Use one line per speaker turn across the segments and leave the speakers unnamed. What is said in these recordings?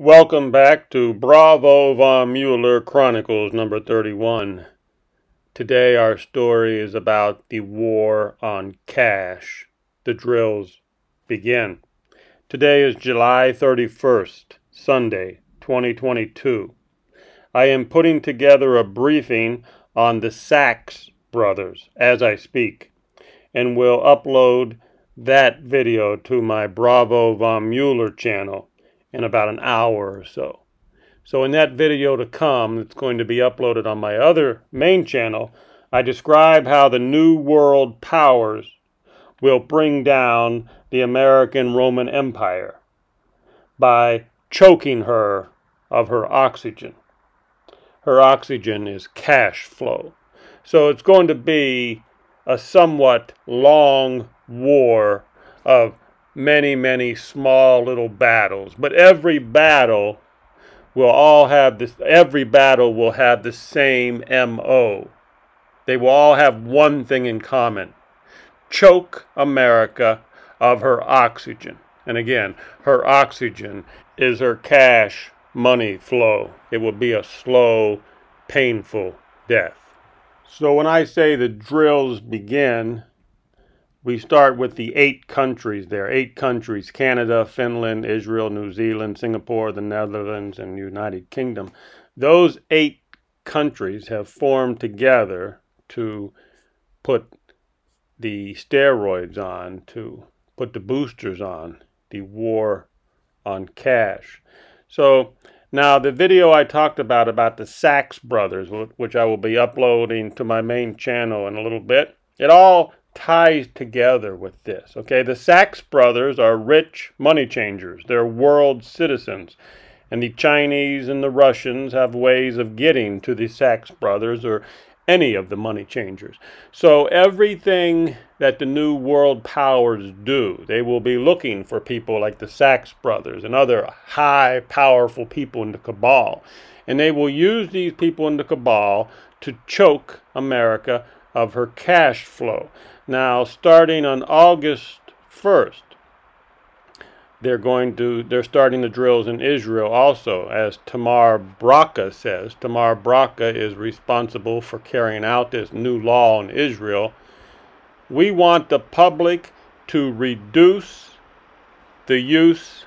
Welcome back to Bravo von Muller Chronicles number 31. Today our story is about the war on cash. The drills begin. Today is July 31st, Sunday, 2022. I am putting together a briefing on the Sachs brothers as I speak and will upload that video to my Bravo von Muller channel in about an hour or so. So in that video to come, it's going to be uploaded on my other main channel, I describe how the New World powers will bring down the American Roman Empire by choking her of her oxygen. Her oxygen is cash flow. So it's going to be a somewhat long war of many, many small little battles. But every battle will all have this, every battle will have the same MO. They will all have one thing in common choke America of her oxygen. And again, her oxygen is her cash money flow. It will be a slow, painful death. So when I say the drills begin, we start with the eight countries there eight countries Canada, Finland, Israel, New Zealand, Singapore, the Netherlands, and United Kingdom. Those eight countries have formed together to put the steroids on, to put the boosters on, the war on cash. So now the video I talked about, about the Sachs brothers, which I will be uploading to my main channel in a little bit, it all ties together with this. Okay, the Sachs brothers are rich money changers. They're world citizens. And the Chinese and the Russians have ways of getting to the Sachs brothers or any of the money changers. So everything that the new world powers do, they will be looking for people like the Sachs brothers and other high, powerful people in the cabal. And they will use these people in the cabal to choke America of her cash flow. Now, starting on August 1st, they're going to they're starting the drills in Israel also as Tamar Bracha says. Tamar Bracha is responsible for carrying out this new law in Israel. We want the public to reduce the use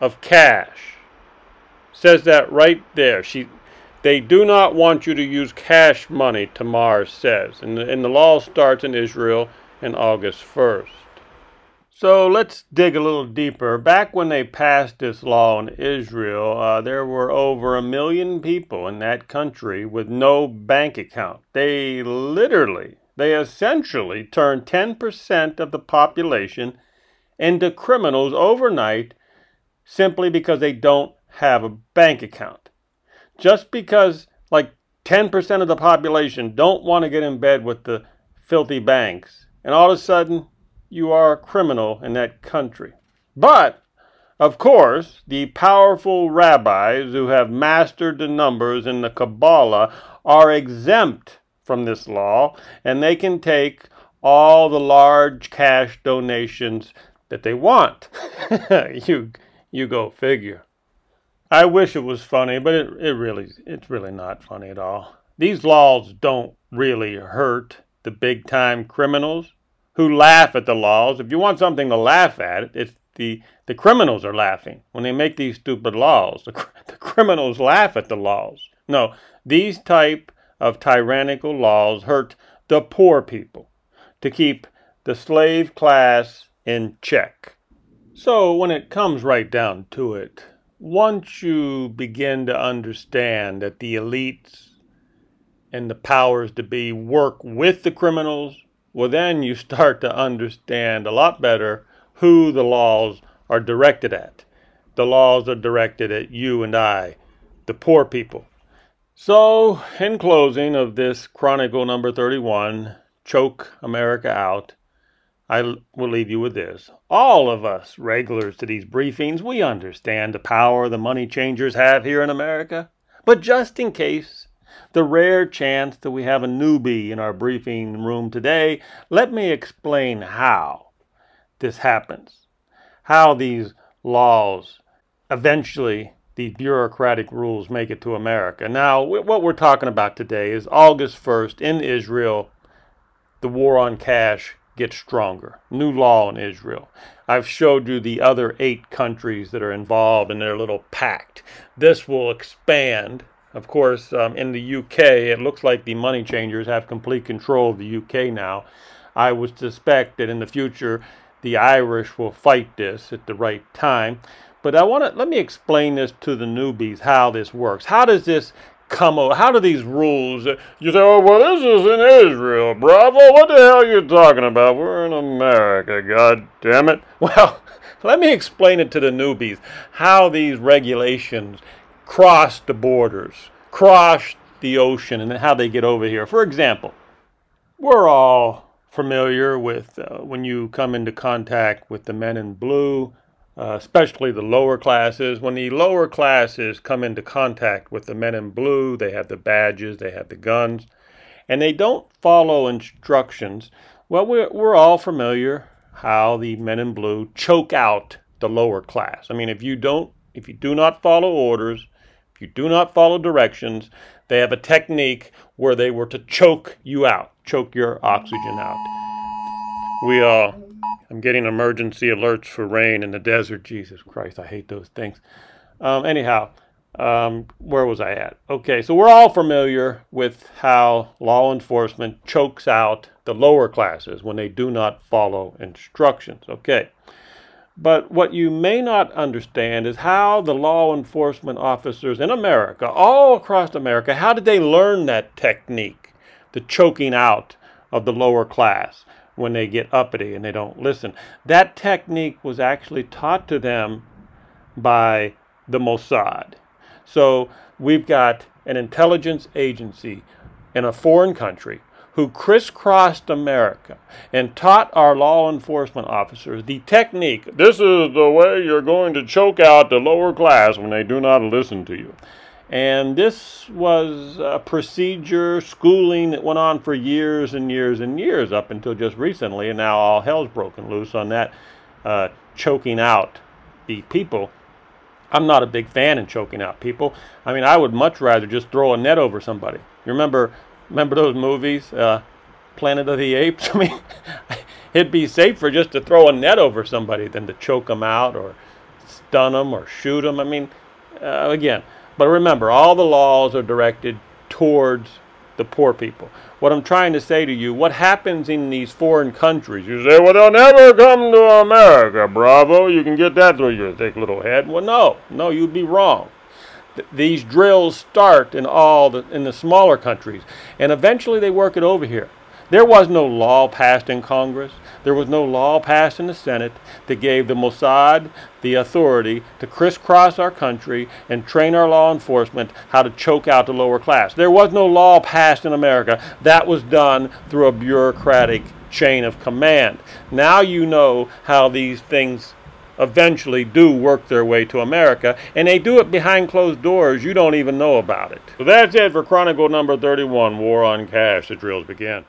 of cash. Says that right there. She they do not want you to use cash money Tamar says. And the, and the law starts in Israel and August 1st. So let's dig a little deeper. Back when they passed this law in Israel, uh, there were over a million people in that country with no bank account. They literally, they essentially turned 10% of the population into criminals overnight simply because they don't have a bank account. Just because like 10% of the population don't want to get in bed with the filthy banks and all of a sudden you are a criminal in that country. But, of course, the powerful rabbis who have mastered the numbers in the Kabbalah are exempt from this law, and they can take all the large cash donations that they want. you, you go figure. I wish it was funny, but it, it really, it's really not funny at all. These laws don't really hurt the big time criminals who laugh at the laws. If you want something to laugh at, it's the, the criminals are laughing when they make these stupid laws. The, the criminals laugh at the laws. No, these type of tyrannical laws hurt the poor people to keep the slave class in check. So when it comes right down to it, once you begin to understand that the elites and the powers to be work with the criminals, well, then you start to understand a lot better who the laws are directed at. The laws are directed at you and I, the poor people. So, in closing of this Chronicle number 31, Choke America Out, I will leave you with this. All of us regulars to these briefings, we understand the power the money changers have here in America. But just in case the rare chance that we have a newbie in our briefing room today, let me explain how this happens. How these laws eventually these bureaucratic rules make it to America. Now, what we're talking about today is August 1st in Israel, the war on cash gets stronger. New law in Israel. I've showed you the other eight countries that are involved in their little pact. This will expand. Of course, um, in the UK, it looks like the money changers have complete control of the UK now. I would suspect that in the future, the Irish will fight this at the right time. But I want to let me explain this to the newbies how this works. How does this come over? How do these rules? You say, "Oh, well, this is in Israel, Bravo. What the hell are you talking about? We're in America. God damn it!" Well, let me explain it to the newbies how these regulations cross the borders, cross the ocean, and how they get over here. For example, we're all familiar with uh, when you come into contact with the men in blue uh, especially the lower classes. When the lower classes come into contact with the men in blue, they have the badges, they have the guns, and they don't follow instructions. Well, we're, we're all familiar how the men in blue choke out the lower class. I mean, if you don't, if you do not follow orders, if you do not follow directions, they have a technique where they were to choke you out, choke your oxygen out. We uh, I'm getting emergency alerts for rain in the desert. Jesus Christ, I hate those things. Um, anyhow, um, where was I at? Okay, so we're all familiar with how law enforcement chokes out the lower classes when they do not follow instructions. Okay. But what you may not understand is how the law enforcement officers in America, all across America, how did they learn that technique, the choking out of the lower class? when they get uppity and they don't listen. That technique was actually taught to them by the Mossad. So we've got an intelligence agency in a foreign country who crisscrossed America and taught our law enforcement officers the technique. This is the way you're going to choke out the lower class when they do not listen to you. And this was a procedure, schooling that went on for years and years and years up until just recently. And now all hell's broken loose on that, uh, choking out the people. I'm not a big fan in choking out people. I mean, I would much rather just throw a net over somebody. You remember, remember those movies, uh, Planet of the Apes? I mean, it'd be safer just to throw a net over somebody than to choke them out or stun them or shoot them. I mean, uh, again, but remember, all the laws are directed towards the poor people. What I'm trying to say to you, what happens in these foreign countries? You say, well, they'll never come to America, bravo. You can get that through your thick little head. Well, no, no, you'd be wrong. Th these drills start in all the, in the smaller countries, and eventually they work it over here. There was no law passed in Congress. There was no law passed in the Senate that gave the Mossad the authority to crisscross our country and train our law enforcement how to choke out the lower class. There was no law passed in America. That was done through a bureaucratic chain of command. Now you know how these things eventually do work their way to America, and they do it behind closed doors. You don't even know about it. So that's it for Chronicle number 31, War on Cash. The drills begin.